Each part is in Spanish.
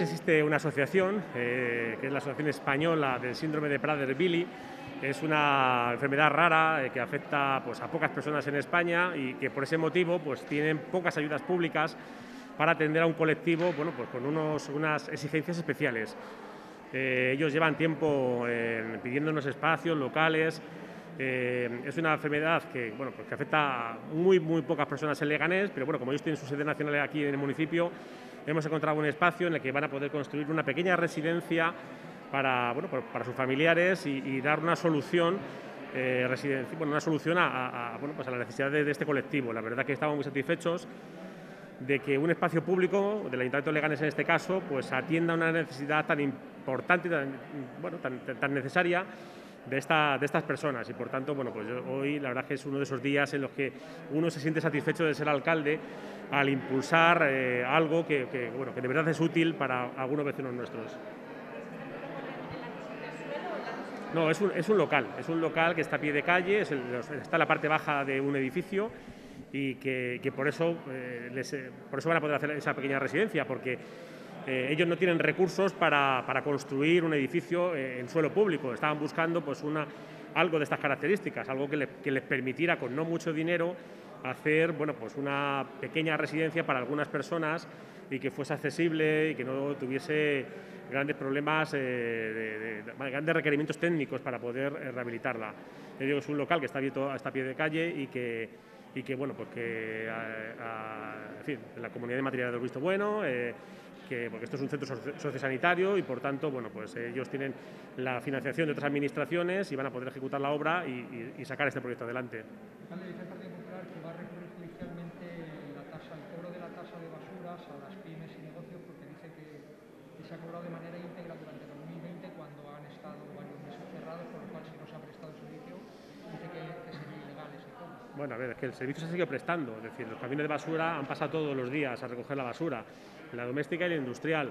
Existe una asociación, eh, que es la Asociación Española del Síndrome de Prader-Willi. Es una enfermedad rara eh, que afecta pues, a pocas personas en España y que por ese motivo pues, tienen pocas ayudas públicas para atender a un colectivo bueno, pues, con unos, unas exigencias especiales. Eh, ellos llevan tiempo pidiéndonos espacios locales. es una enfermedad que, bueno, pues, que afecta a muy, muy pocas personas en Leganés, pero bueno, como ellos tienen su sede nacional aquí en el municipio, hemos encontrado un espacio en el que van a poder construir una pequeña residencia para, bueno, para sus familiares y, dar una solución eh, bueno, una solución a, bueno, pues a las necesidades de este colectivo. La verdad que estamos muy satisfechos de que un espacio público, del Ayuntamiento de Leganes en este caso, pues atienda una necesidad tan importante, tan, bueno, tan, tan necesaria de, esta, de estas personas. Y por tanto, bueno, pues hoy la verdad que es uno de esos días en los que uno se siente satisfecho de ser alcalde al impulsar eh, algo que, bueno, que de verdad es útil para algunos vecinos nuestros. No, es un, es un local, es un local que está a pie de calle, está en la parte baja de un edificio y que, por, eso, eh, eh, por eso van a poder hacer esa pequeña residencia, porque eh, ellos no tienen recursos para, construir un edificio eh, en suelo público, estaban buscando pues, una, algo de estas características, algo que, les permitiera con no mucho dinero hacer bueno, pues una pequeña residencia para algunas personas y que fuese accesible y que no tuviese grandes problemas, eh, de, grandes requerimientos técnicos para poder rehabilitarla. digo, es un local que está abierto hasta pie de calle y que, y que bueno, pues que en fin, la comunidad de materiales del visto bueno, porque esto es un centro sociosanitario y por tanto, bueno, pues ellos tienen la financiación de otras administraciones y van a poder ejecutar la obra y, sacar este proyecto adelante. que que, de manera íntegra durante 2020 cuando han estado varios meses cerrados, por lo cual si no se ha prestado el servicio dice que, sería ilegal ese cobro. Bueno, a ver, es que el servicio se sigue prestando, es decir, los camiones de basura han pasado todos los días a recoger la basura la doméstica y la industrial.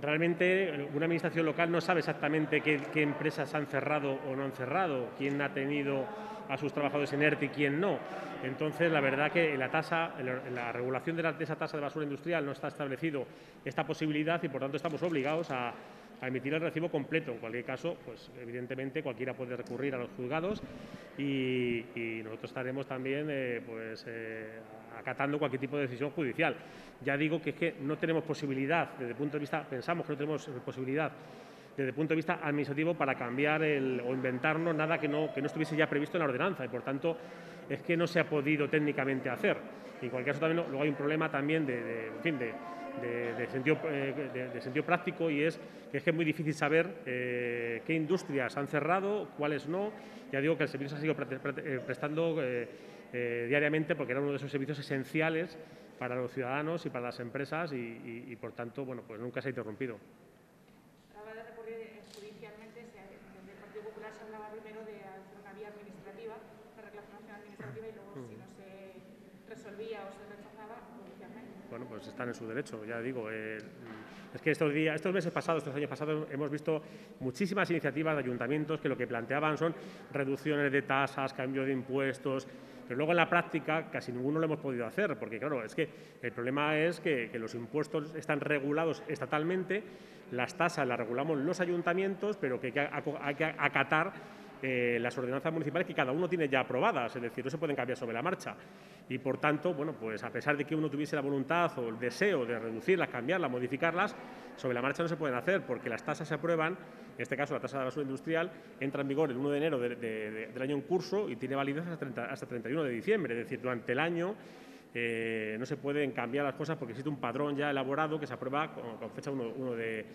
Realmente una administración local no sabe exactamente qué, empresas han cerrado o no han cerrado, quién ha tenido a sus trabajadores en y quién no. Entonces, la verdad que la tasa, la regulación de, esa tasa de basura industrial no está establecido esta posibilidad y por tanto estamos obligados a, emitir el recibo completo. En cualquier caso, pues evidentemente cualquiera puede recurrir a los juzgados y, nosotros estaremos también eh, pues, eh, acatando cualquier tipo de decisión judicial. Ya digo que es que no tenemos posibilidad, desde el punto de vista, pensamos que no tenemos posibilidad desde punto de vista administrativo para cambiar el, o inventarnos nada que no, que no estuviese ya previsto en la ordenanza y por tanto es que no se ha podido técnicamente hacer. en cualquier caso también luego hay un problema también de, sentido, eh, de, sentido, práctico y es que es, muy difícil saber eh, qué industrias han cerrado, cuáles no. Ya digo que el servicio se ha seguido eh, prestando diariamente porque era uno de esos servicios esenciales para los ciudadanos y para las empresas y, por tanto, bueno, pues nunca se ha interrumpido. A de recurrir judicialmente, desde el Partido Popular se hablaba primero de hacer una vía administrativa, una reclamación administrativa y luego mm. si no se resolvía o se rechazaba, judicialmente. Bueno, pues están en su derecho, ya digo. Eh, es que estos, días, estos meses pasados, estos años pasados, hemos visto muchísimas iniciativas de ayuntamientos que lo que planteaban son reducciones de tasas, cambio de impuestos, pero luego en la práctica casi ninguno lo hemos podido hacer, porque claro, es que el problema es que, los impuestos están regulados estatalmente, las tasas las regulamos los ayuntamientos, pero que hay que, acatar eh, las ordenanzas municipales que cada uno tiene ya aprobadas, es decir, no se pueden cambiar sobre la marcha. Y por tanto, bueno, pues a pesar de que uno tuviese la voluntad o el deseo de reducirlas, cambiarlas, modificarlas, sobre la marcha no se pueden hacer porque las tasas se aprueban en este caso la tasa de basura industrial, entra en vigor el 1 de enero del año en curso y tiene validez hasta, hasta 31 de diciembre. Es decir, durante el año eh, no se pueden cambiar las cosas porque existe un padrón ya elaborado que se aprueba con, fecha 1, de,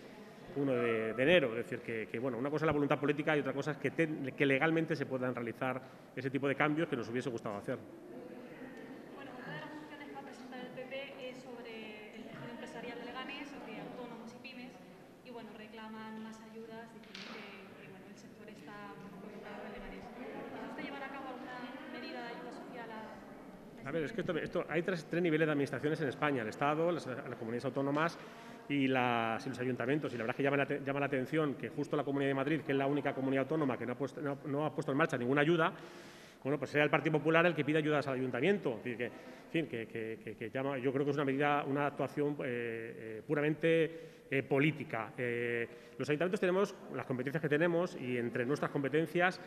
enero. Es decir, que, bueno, una cosa es la voluntad política y otra cosa es que, que legalmente se puedan realizar ese tipo de cambios que nos hubiese gustado hacer. A ver, es que esto, hay tres, niveles de administraciones en España, el Estado, las, comunidades autónomas y, los ayuntamientos. Y la verdad es que llama la, atención que justo la Comunidad de Madrid, que es la única comunidad autónoma que no ha, puesto, en marcha ninguna ayuda, bueno, pues sea el Partido Popular el que pida ayudas al ayuntamiento. que, fin, que, llama, yo creo que es una medida, una actuación eh, puramente política. los ayuntamientos tenemos las competencias que tenemos y entre nuestras competencias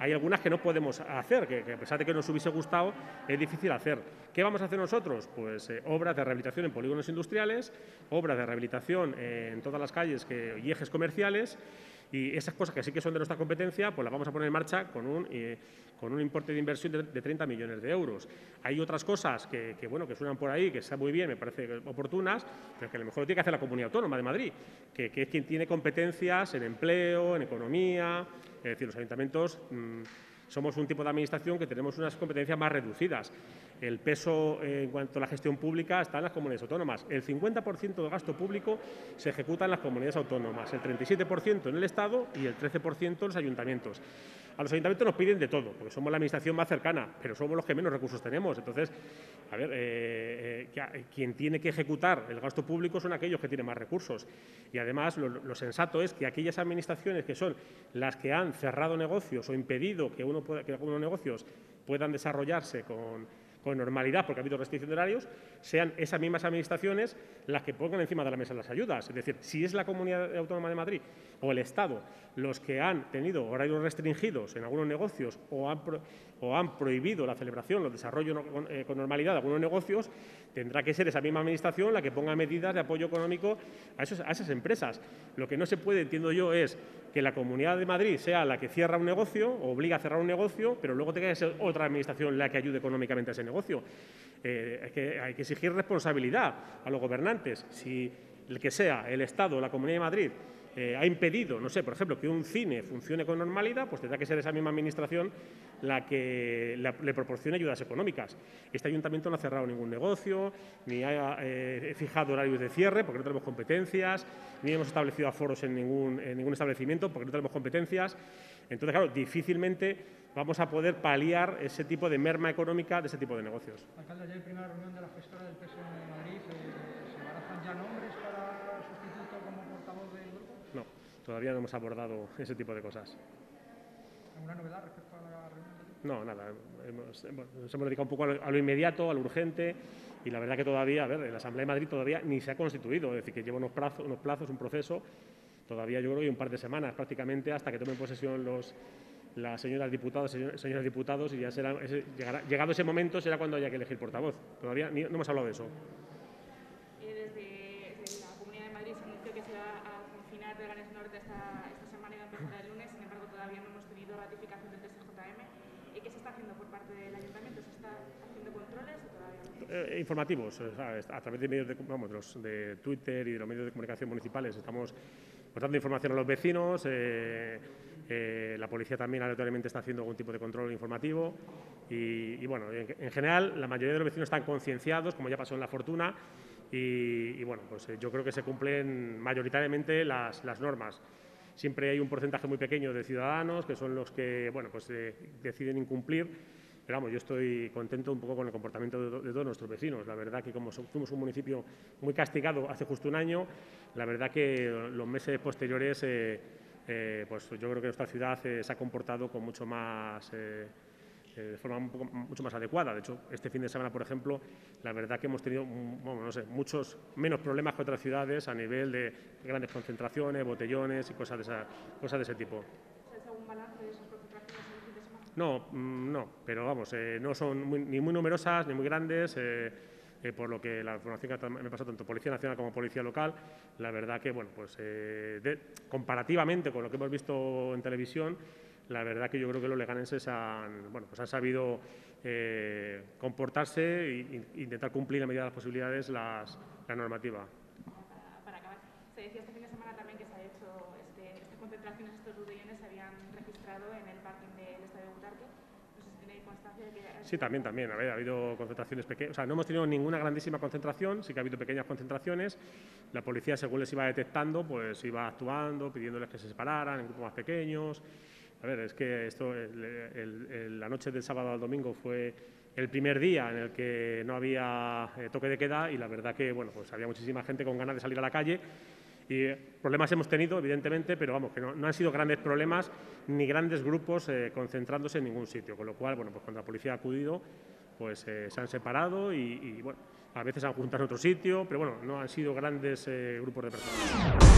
hay algunas que no podemos hacer, que, a pesar de que nos hubiese gustado, es difícil hacer. ¿Qué vamos a hacer nosotros? Pues eh, obras de rehabilitación en polígonos industriales, obras de rehabilitación en todas las calles y ejes comerciales, y esas cosas que sí que son de nuestra competencia, pues las vamos a poner en marcha con un, eh, con un importe de inversión de, 30 millones de euros. Hay otras cosas que, bueno, que suenan por ahí, que están muy bien, me parece oportunas, pero que a lo mejor lo tiene que hacer la Comunidad Autónoma de Madrid, que, es quien tiene competencias en empleo, en economía, es decir, los ayuntamientos... Mm, somos un tipo de administración que tenemos unas competencias más reducidas. El peso eh, en cuanto a la gestión pública está en las comunidades autónomas. El 50% del gasto público se ejecuta en las comunidades autónomas, el 37% en el Estado y el 13% en los ayuntamientos. A los ayuntamientos nos piden de todo, porque somos la administración más cercana, pero somos los que menos recursos tenemos. Entonces, a ver, eh, eh, quien tiene que ejecutar el gasto público son aquellos que tienen más recursos. Y además, lo, sensato es que aquellas administraciones que son las que han cerrado negocios o impedido que, uno que algunos negocios puedan desarrollarse con con normalidad, porque ha habido restricción de horarios, sean esas mismas administraciones las que pongan encima de la mesa las ayudas. Es decir, si es la Comunidad Autónoma de Madrid o el Estado los que han tenido horarios restringidos en algunos negocios o han, prohibido la celebración o el desarrollo eh, con, normalidad de algunos negocios, tendrá que ser esa misma administración la que ponga medidas de apoyo económico a, esas empresas. Lo que no se puede, entiendo yo, es que la Comunidad de Madrid sea la que cierra un negocio, obliga a cerrar un negocio, pero luego tenga que ser otra administración la que ayude económicamente a ese negocio. Eh, hay que exigir responsabilidad a los gobernantes. Si el que sea, el Estado o la Comunidad de Madrid, eh, ha impedido, no sé, por ejemplo, que un cine funcione con normalidad, pues tendrá que ser esa misma administración la que le proporcione ayudas económicas. Este ayuntamiento no ha cerrado ningún negocio, ni ha eh, fijado horarios de cierre, porque no tenemos competencias, ni hemos establecido aforos en ningún, en ningún establecimiento, porque no tenemos competencias. Entonces, claro, difícilmente vamos a poder paliar ese tipo de merma económica de ese tipo de negocios. Reunión de la gestora del de Madrid. Eh, ¿Se barajan ya nombres para sustituto como portavoz del grupo? No, todavía no hemos abordado ese tipo de cosas. ¿Alguna novedad respecto a la reunión? No, nada. Hemos, nos hemos dedicado un poco a lo, inmediato, a lo urgente, y la verdad que todavía, a ver, la Asamblea de Madrid todavía ni se ha constituido, es decir, que lleva unos plazos, unos plazos un proceso, todavía yo creo que un par de semanas prácticamente hasta que tomen posesión los, las señoras diputadas, señores diputados, y ya será, llegado ese momento será cuando haya que elegir portavoz. Todavía no hemos hablado de eso. Eh, desde, la Comunidad de Madrid se anunció que se va a confinar de Ganes Norte esta, esta semana y va a empezar el lunes, sin embargo todavía no hemos tenido ratificación del TSJM. ¿Y qué se está haciendo por parte del Ayuntamiento? ¿Se está haciendo controles o todavía no? Eh, informativos, a través de medios de, vamos, de Twitter y de los medios de comunicación municipales estamos dando información a los vecinos. Eh, eh, la policía también aleatoriamente está haciendo algún tipo de control informativo y, bueno, en, general la mayoría de los vecinos están concienciados, como ya pasó en La Fortuna, y, bueno, pues eh, yo creo que se cumplen mayoritariamente las, normas. Siempre hay un porcentaje muy pequeño de ciudadanos que son los que bueno, pues, eh, deciden incumplir, pero vamos, yo estoy contento un poco con el comportamiento de, todos nuestros vecinos. La verdad que como fuimos un municipio muy castigado hace justo un año, la verdad que los meses posteriores... Eh, pues yo creo que nuestra ciudad eh, se ha comportado con mucho más, eh, de forma mucho más adecuada. De hecho, este fin de semana, por ejemplo, la verdad que hemos tenido mm, no sé, muchos menos problemas que otras ciudades a nivel de grandes concentraciones, botellones y cosas de, esa, cosas de ese tipo. algún balance de esas concentraciones el fin de semana? No, mm, no, pero vamos, no son ni muy numerosas ni muy grandes. Eh, por lo que la información que me pasado tanto Policía Nacional como Policía Local, la verdad que, bueno, pues eh, comparativamente con lo que hemos visto en televisión, la verdad que yo creo que los leganenses han, bueno, pues han sabido eh, comportarse e, intentar cumplir a medida de las posibilidades las, la normativa. Para, acabar, se decía este fin de semana también que se ha hecho, este, estas concentraciones, estos botellones se habían registrado en el parking del Estadio Butarque Sí, también, también. ha habido concentraciones pequeñas. O sea, no hemos tenido ninguna grandísima concentración, sí que ha habido pequeñas concentraciones. La policía, según les iba detectando, pues iba actuando, pidiéndoles que se separaran en grupos más pequeños. A ver, es que esto, la noche del sábado al domingo fue el primer día en el que no había eh, toque de queda y la verdad que, bueno, pues había muchísima gente con ganas de salir a la calle Y problemas hemos tenido, evidentemente, pero vamos, que no, han sido grandes problemas ni grandes grupos eh, concentrándose en ningún sitio. Con lo cual, bueno, pues cuando la policía ha acudido, pues eh, se han separado y, bueno, a veces han juntado en otro sitio, pero bueno, no han sido grandes grupos de personas.